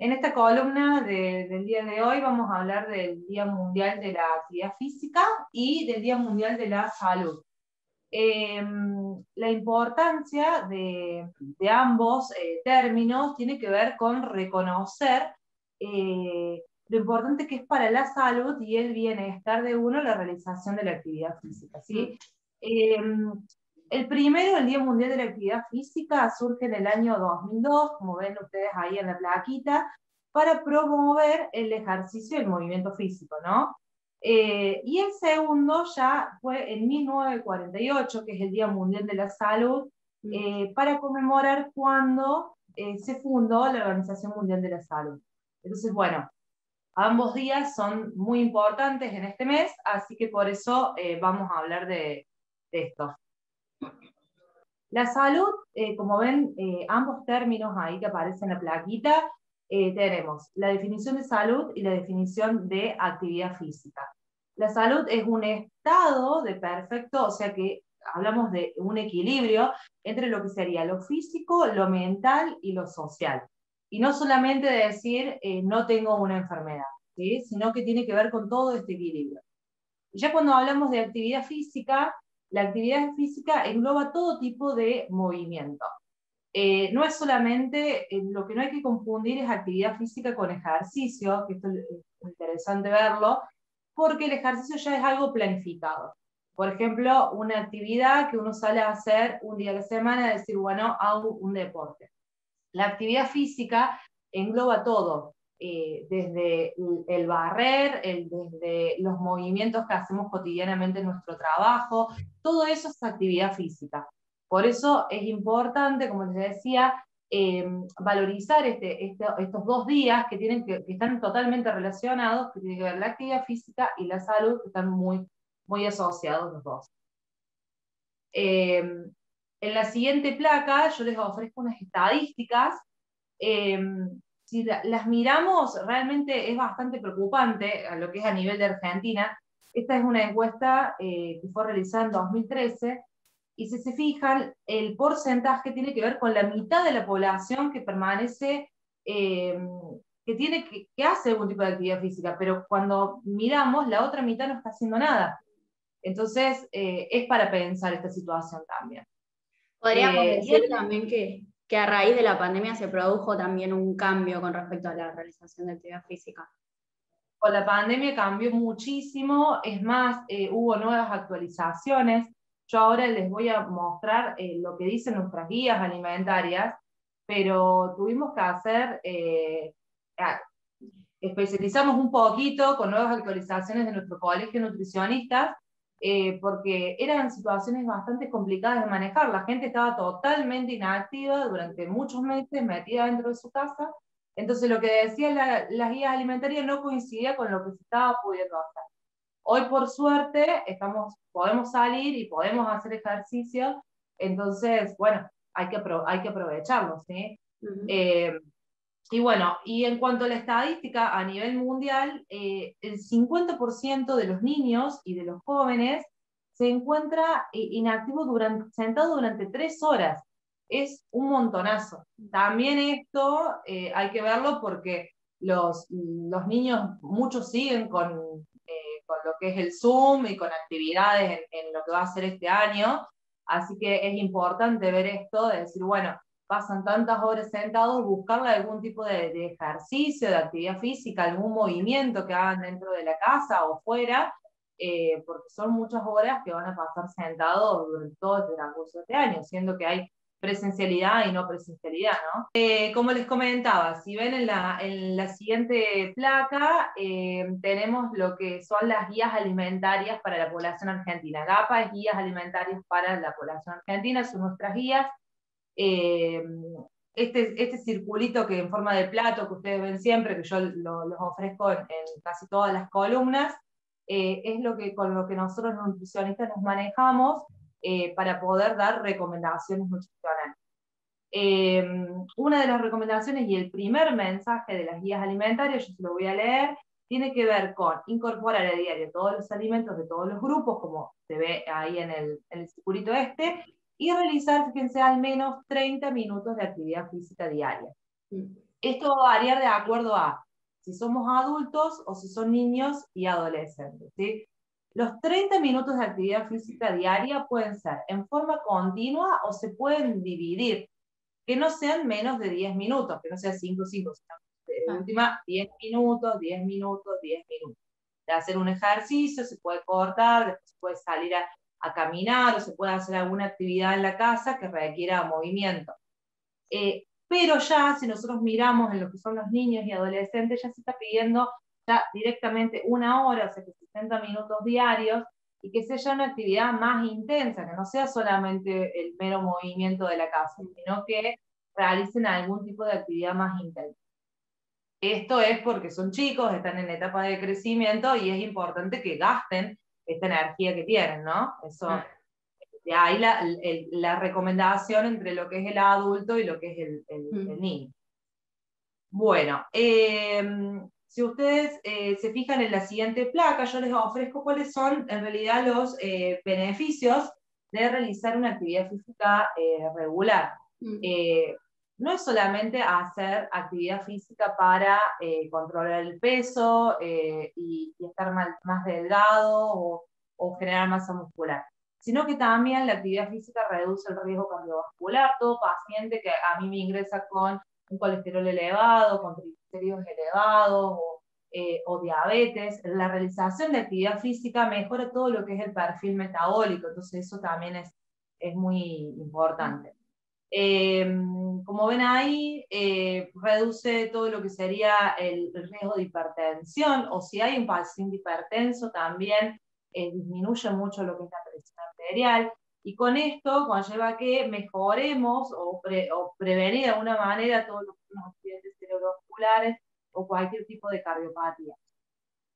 En esta columna del día de hoy vamos a hablar del Día Mundial de la Actividad Física y del Día Mundial de la Salud. Em, la importancia de, ambos eh, términos tiene que ver con reconocer eh, lo importante que es para la salud y el bienestar de uno la realización de la actividad física. ¿sí? El primero, el Día Mundial de la Actividad Física, surge en el año 2002, como ven ustedes ahí en la plaquita, para promover el ejercicio y el movimiento físico, ¿no? Eh, y el segundo ya fue en 1948, que es el Día Mundial de la Salud, mm. eh, para conmemorar cuando eh, se fundó la Organización Mundial de la Salud. Entonces, bueno, ambos días son muy importantes en este mes, así que por eso vamos a hablar de, de esto. La salud, eh, como ven, eh, ambos términos ahí que aparecen en la plaquita, eh, tenemos la definición de salud y la definición de actividad física. La salud es un estado de perfecto, o sea que hablamos de un equilibrio entre lo que sería lo físico, lo mental y lo social. Y no solamente de decir no tengo una enfermedad, sino que tiene que ver con todo este equilibrio. Ya cuando hablamos de actividad física, la actividad física engloba todo tipo de movimiento. Eh, no es solamente, eh, lo que no hay que confundir es actividad física con ejercicio, que esto es interesante verlo, porque el ejercicio ya es algo planificado. Por ejemplo, una actividad que uno sale a hacer un día a la semana, decir, bueno, hago un deporte. La actividad física engloba todo, eh, desde el barrer, desde los movimientos que hacemos cotidianamente en nuestro trabajo, todo eso es actividad física. Por eso es importante, como les decía, eh, valorizar este, este, estos dos días que, tienen que, están totalmente relacionados, que tienen que ver la actividad física y la salud, que están muy, muy asociados los dos. Eh, en la siguiente placa yo les ofrezco unas estadísticas si las miramos, realmente es bastante preocupante a lo que es a nivel de Argentina. Esta es una encuesta eh, que fue realizada en 2013 y si se fijan, el porcentaje tiene que ver con la mitad de la población que permanece, eh, que, tiene, que, que, hace algún tipo de actividad física, pero cuando miramos, la otra mitad no está haciendo nada. Entonces, eh, es para pensar esta situación también. Podríamos decir también que, que a raíz de la pandemia se produjo también un cambio con respecto a la realización de actividad física. Con la pandemia cambió muchísimo, es más, eh, hubo nuevas actualizaciones. Yo ahora les voy a mostrar eh, lo que dicen nuestras guías alimentarias, pero tuvimos que hacer, eh, especializamos un poquito con nuevas actualizaciones de nuestro colegio de nutricionistas eh, porque eran situaciones bastante complicadas de manejar. La gente estaba totalmente inactiva durante muchos meses, metida dentro de su casa. Entonces lo que decían las guías alimentarias no coincidía con lo que se estaba pudiendo hacer. Hoy, por suerte, estamos, podemos salir y podemos hacer ejercicio. Entonces, bueno, hay que, hay que aprovecharlo, ¿sí? Y bueno, y en cuanto a la estadística a nivel mundial, eh, el 50% de los niños y de los jóvenes se encuentra eh, inactivo durante, sentado durante tres horas. Es un montonazo. También esto eh, hay que verlo porque los, los niños, muchos siguen con, con, lo que es el Zoom y con actividades en, en lo que va a ser este año. Así que es importante ver esto, de decir, bueno, pasan tantas horas sentados, buscarle algún tipo de, ejercicio, de actividad física, algún movimiento que hagan dentro de la casa o fuera, eh, porque son muchas horas que van a pasar sentados durante todo este transcurso de este año, siendo que hay presencialidad y no presencialidad, ¿no? Eh, como les comentaba, si ven en la, en la siguiente placa, eh, tenemos lo que son las guías alimentarias para la población argentina. GAPA es guías alimentarias para la población argentina, son nuestras guías eh, este, este circulito que en forma de plato que ustedes ven siempre, que yo los ofrezco en, casi todas las columnas, eh, es lo que, con lo que nosotros los nutricionistas nos manejamos eh, para poder dar recomendaciones nutricionales. una de las recomendaciones y el primer mensaje de las guías alimentarias, yo se lo voy a leer, tiene que ver con incorporar a diario todos los alimentos de todos los grupos, como se ve ahí en el, en el circulito este, y realizar, fíjense, al menos 30 minutos de actividad física diaria. Esto va a variar de acuerdo a si somos adultos o si son niños y adolescentes. ¿sí? Los 30 minutos de actividad física diaria pueden ser en forma continua o se pueden dividir, que no sean menos de 10 minutos, que no sea 5, 5, sino de última 10 minutos, 10 minutos, 10 minutos. De hacer un ejercicio, se puede cortar, después se puede salir a, a caminar o se puede hacer alguna actividad en la casa que requiera movimiento. Eh, pero ya si nosotros miramos en lo que son los niños y adolescentes, ya se está pidiendo ya directamente una hora, o sea que 60 minutos diarios, y que sea una actividad más intensa, que no sea solamente el mero movimiento de la casa, sino que realicen algún tipo de actividad más intensa. Esto es porque son chicos, están en etapa de crecimiento y es importante que gasten esta energía que tienen, ¿no? Eso, de ahí la, la, recomendación entre lo que es el adulto y lo que es el, el, mm. niño. Bueno, em, si ustedes eh, se fijan en la siguiente placa, yo les ofrezco cuáles son en realidad los eh, beneficios de realizar una actividad física eh, regular. Mm. no es solamente hacer actividad física para controlar el peso y, estar más delgado o, o generar masa muscular sino que también la actividad física reduce el riesgo cardiovascular. Todo paciente que a mí me ingresa con un colesterol elevado, con triglicéridos elevados eh, o, diabetes, la realización de actividad física mejora todo lo que es el perfil metabólico, entonces eso también es, es muy importante. Eh, como ven ahí, eh, reduce todo lo que sería el, riesgo de hipertensión, o si hay un paciente hipertenso, también disminuye mucho lo que es la presión arterial. Y con esto conlleva que mejoremos o, prevenir de alguna manera todos los, accidentes cerebrovasculares o cualquier tipo de cardiopatía.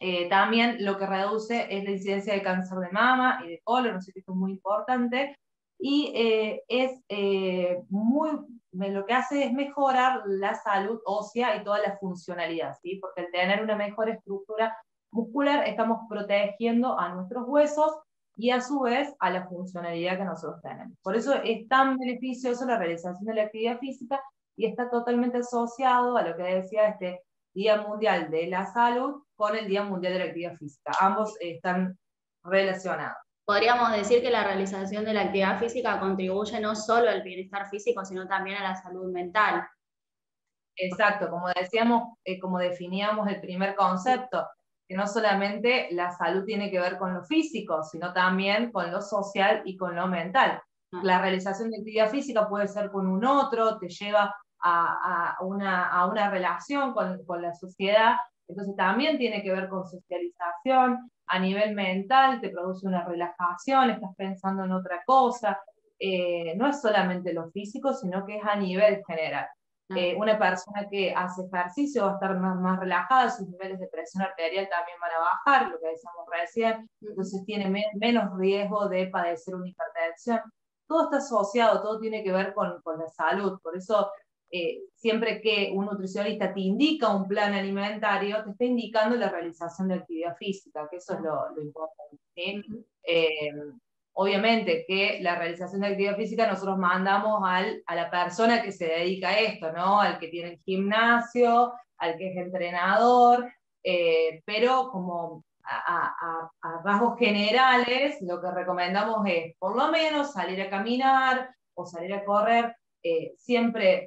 Eh, también lo que reduce es la incidencia de cáncer de mama y de colon, no sé que esto es muy importante, y eh, es eh, muy, lo que hace es mejorar la salud ósea y toda la funcionalidad, ¿sí? porque al tener una mejor estructura muscular estamos protegiendo a nuestros huesos y a su vez a la funcionalidad que nosotros tenemos. Por eso es tan beneficioso la realización de la actividad física y está totalmente asociado a lo que decía este Día Mundial de la Salud con el Día Mundial de la Actividad Física. Ambos están relacionados. Podríamos decir que la realización de la actividad física contribuye no solo al bienestar físico, sino también a la salud mental. Exacto, como decíamos, eh, como definíamos el primer concepto, que no solamente la salud tiene que ver con lo físico, sino también con lo social y con lo mental. Ah. La realización de actividad física puede ser con un otro, te lleva a, una, a una, relación con, con, la sociedad, entonces también tiene que ver con socialización, a nivel mental te produce una relajación, estás pensando en otra cosa, eh, no es solamente lo físico, sino que es a nivel general. Eh, una persona que hace ejercicio va a estar más, relajada, sus niveles de presión arterial también van a bajar, lo que decíamos recién, entonces tiene menos riesgo de padecer una hipertensión. Todo está asociado, todo tiene que ver con, con la salud, por eso eh, siempre que un nutricionista te indica un plan alimentario, te está indicando la realización de actividad física, que eso es lo, lo importante. Obviamente que la realización de actividad física nosotros mandamos al, a la persona que se dedica a esto, ¿no? Al que tiene el gimnasio, al que es entrenador, eh, pero como a, rasgos generales, lo que recomendamos es por lo menos salir a caminar o salir a correr, eh, siempre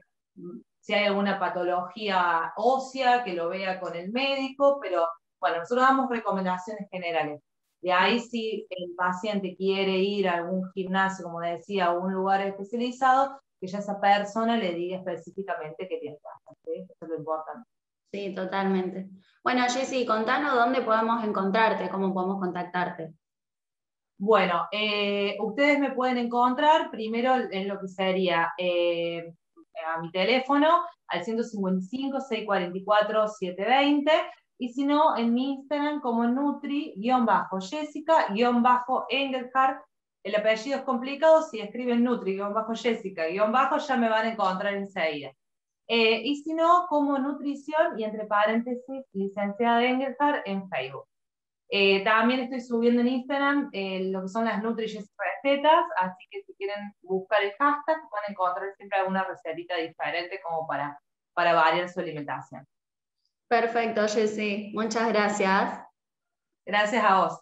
si hay alguna patología ósea, que lo vea con el médico, pero bueno, nosotros damos recomendaciones generales. De ahí si el paciente quiere ir a algún gimnasio, como decía, o un lugar especializado, que ya esa persona le diga específicamente qué tiene que hacer. Eso es lo importante. Sí, totalmente. Bueno, Jessy, contanos dónde podemos encontrarte, cómo podemos contactarte. Bueno, eh, ustedes me pueden encontrar primero en lo que sería eh, a mi teléfono al 155 644 720 y si no, en mi Instagram como Nutri-Jessica-Engelhardt. El apellido es complicado, si escriben Nutri-Jessica- ya me van a encontrar enseguida. Eh, y si no, como nutrición y entre paréntesis, licenciada Engelhardt en Facebook. Eh, también estoy subiendo en Instagram eh, lo que son las Nutri recetas, así que si quieren buscar el hashtag, van a encontrar siempre alguna recetita diferente como para para variar su alimentación. Perfecto, Jessy. Muchas gracias. Gracias a vos.